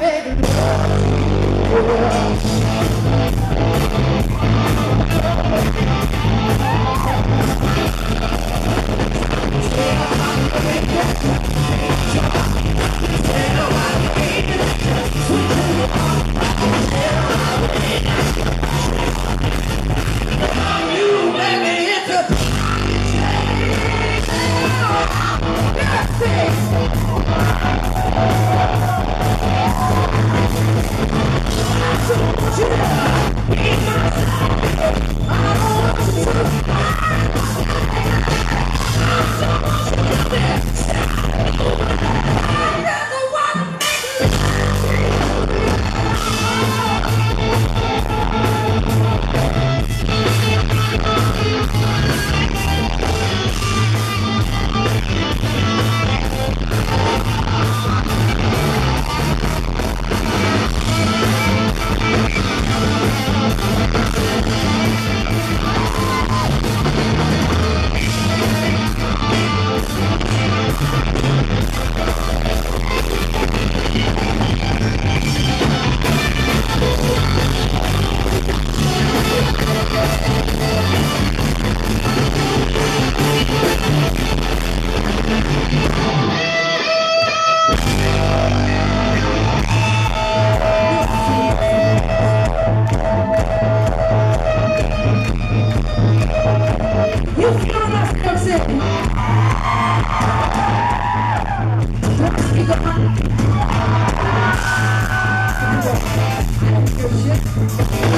Yeah. Bye.